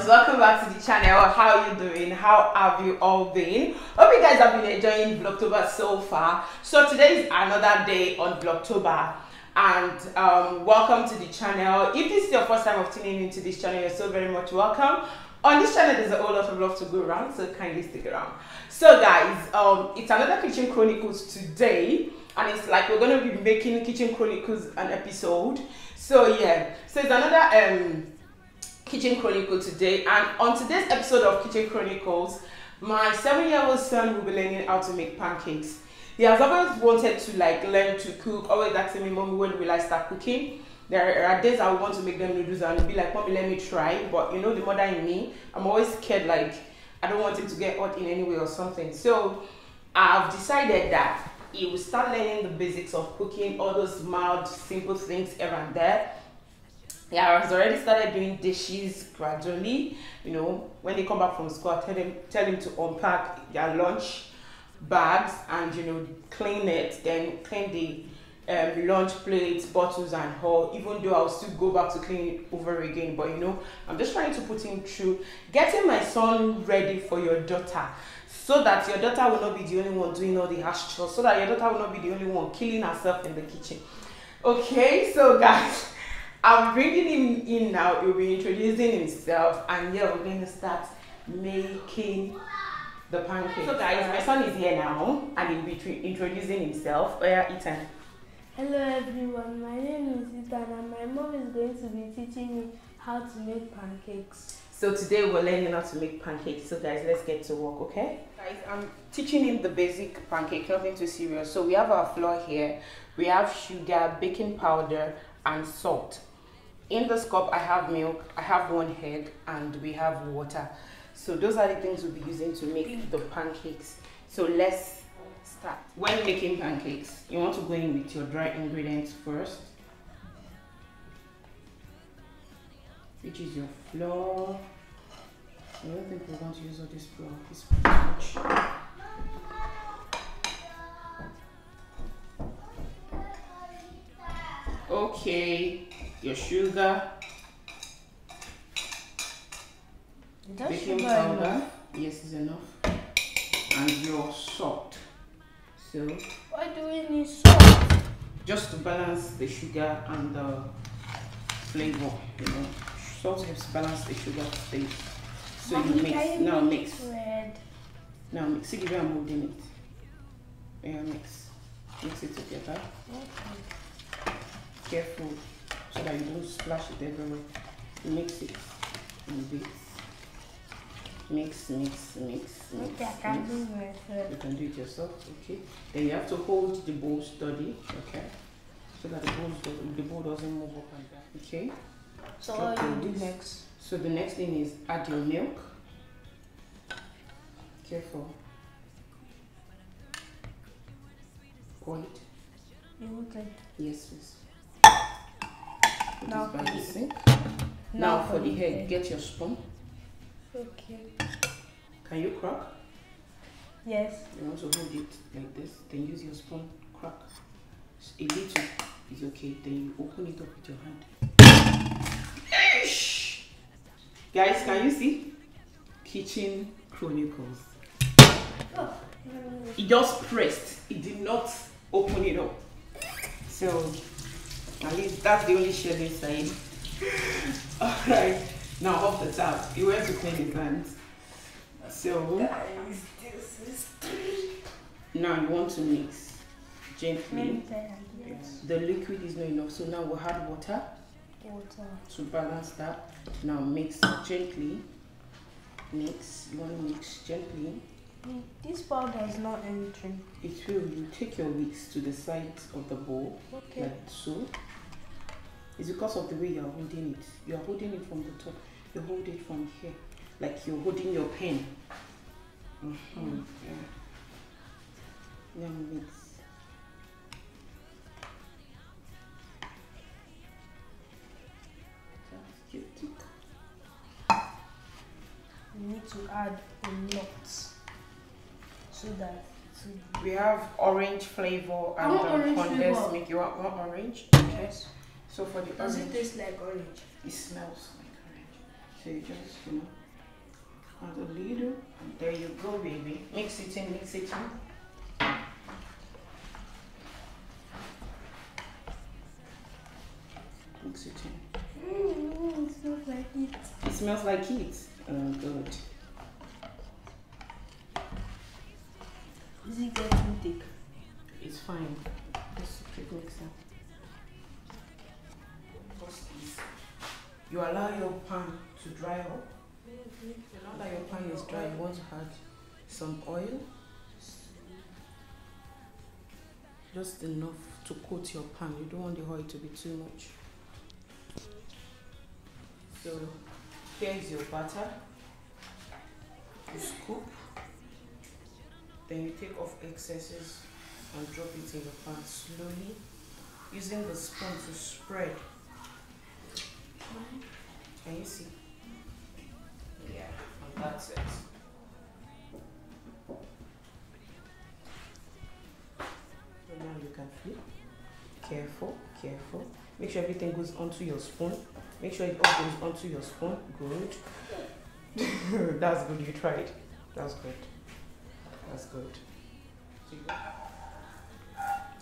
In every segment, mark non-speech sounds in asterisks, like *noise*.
welcome back to the channel. How are you doing? How have you all been? Hope you guys have been enjoying vlogtober so far. So today is another day on vlogtober and um, welcome to the channel. If this is your first time of tuning into this channel you're so very much welcome. On this channel there's a whole lot of love to go around so kindly stick around. So guys um it's another kitchen chronicles today and it's like we're going to be making kitchen chronicles an episode. So yeah. So it's another um kitchen chronicle today and on today's episode of kitchen chronicles my seven year old son will be learning how to make pancakes. He has always wanted to like learn to cook always asking me mommy when will i start cooking? There are days i want to make them noodles and be like mommy let me try but you know the mother in me i'm always scared like i don't want him to get hot in any way or something. So i've decided that he will start learning the basics of cooking all those mild simple things here and there yeah, has already started doing dishes gradually. You know, when they come back from school, I tell them tell him to unpack their lunch bags and you know clean it, then clean the um, lunch plates, bottles, and all. Even though I'll still go back to clean it over again, but you know, I'm just trying to put him through getting my son ready for your daughter. So that your daughter will not be the only one doing all the house chores, so that your daughter will not be the only one killing herself in the kitchen. Okay, so guys, I'm bringing him in now. He'll be introducing himself, and yeah, we're going to start making the pancakes. So, guys, my son is here now, and he'll be introducing himself. Oh, yeah, Ethan. Hello everyone, my name is Ethan and my mom is going to be teaching me how to make pancakes. So today we're learning how to make pancakes. So guys, let's get to work, okay? Guys, I'm teaching him the basic pancake, nothing too serious. So we have our flour here, we have sugar, baking powder, and salt. In this cup, I have milk, I have one egg, and we have water. So those are the things we'll be using to make the pancakes. So let's start. When making pancakes, you want to go in with your dry ingredients first. Which is your flour. I don't think we're going to use all this flour. It's too much. Okay, your sugar, that baking sugar powder. enough? Yes, is enough. And your salt. So Why do we need salt? just to balance the sugar and the flavor, you know. Salt helps balance the sugar taste. So you mix. Now mix. Red. Now mix. See the way I'm holding it. Yeah, mix. Mix it together. Okay. Careful so that you don't splash it everywhere. Mix it in bits. Mix, mix, mix, mix. Okay, I can mix. do myself. You can do it yourself, okay? Then you have to hold the bowl steady, okay? So that the bowl, the bowl doesn't move up and down, okay? So what do you do next? So the next thing is add your milk. Careful. Pour it. You want it? Yes, please. Now for the sink. Now for the head, get your spoon. Okay. Can you crack? Yes. You want to hold it like this, then use your spoon, crack. A little is okay, then you open it up with your hand. Eesh! Guys, can you see? Kitchen Chronicles. Oh. It just pressed, it did not open it up. So, at least that's the only shell *laughs* inside. Alright, now off the top, you went to clean the hands. So, Guys, this is now you want to mix gently. Yes. The liquid is not enough, so now we'll add water Water. to balance that. Now mix gently. Mix. You want to mix gently. Mm, This powder is not entering. It will. You take your wicks to the sides of the bowl, Okay. like so. It's because of the way you're holding it. You're holding it from the top. You hold it from here, like you're holding your pen. Mm-hmm. Yeah. Now mix. Just keep tick. We need to add a lot so that it We have orange flavor and um, condensed flavor. milk. You want, want orange? Yes. So for the Does orange, it taste like orange? it smells like orange. So you just, you know, add a little, and there you go, baby. Mix it in, mix it in. Mix it in. Mm, it smells like it. It smells like it. Oh, good. Is it getting thick? It's fine. Just keep mixing. You allow your pan to dry up. Now that your pan is dry, you want to add some oil. Just enough to coat your pan. You don't want the oil to be too much. So here is your butter. You scoop. Then you take off excesses and drop it in your pan slowly, using the spoon to spread. Can you see? Yeah, that's it. So now you can flip. Careful, careful. Make sure everything goes onto your spoon. Make sure it all goes onto your spoon. Good. *laughs* That's good. You tried. That's good. That's good.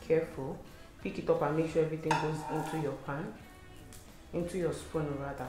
Careful. Pick it up and make sure everything goes into your pan. Into your spoon rather.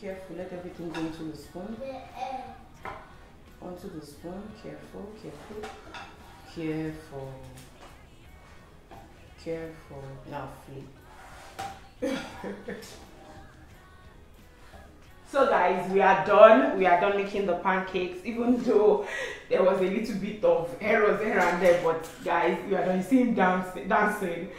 Careful, let everything go into the spoon. Onto the spoon. Careful, careful, careful. Careful. Now flip. *laughs* so guys, we are done. We are done making the pancakes, even though there was a little bit of errors here and there. But guys, you are done. You see him dancing. dancing.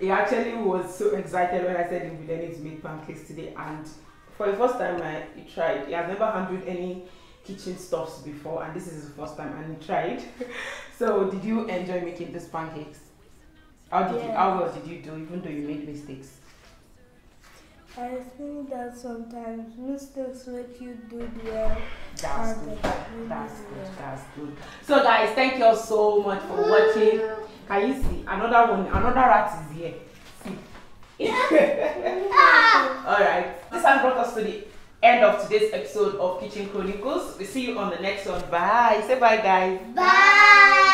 He actually was so excited when I said he'll be learning to make pancakes today. And for the first time, I, he tried. He has never handled any kitchen stuffs before, and this is his first time, and he tried. *laughs* so, did you enjoy making these pancakes? How did you? How well did you do, even though you made mistakes? I think that sometimes mistakes make you do well. That's good. That's good. well. That's good. So, guys, thank you all so much for watching. Can you see another one? Another rat is here. See. *laughs* all right. This has brought us to the end of today's episode of Kitchen Chronicles. We see you on the next one. Bye. Say bye, guys. Bye.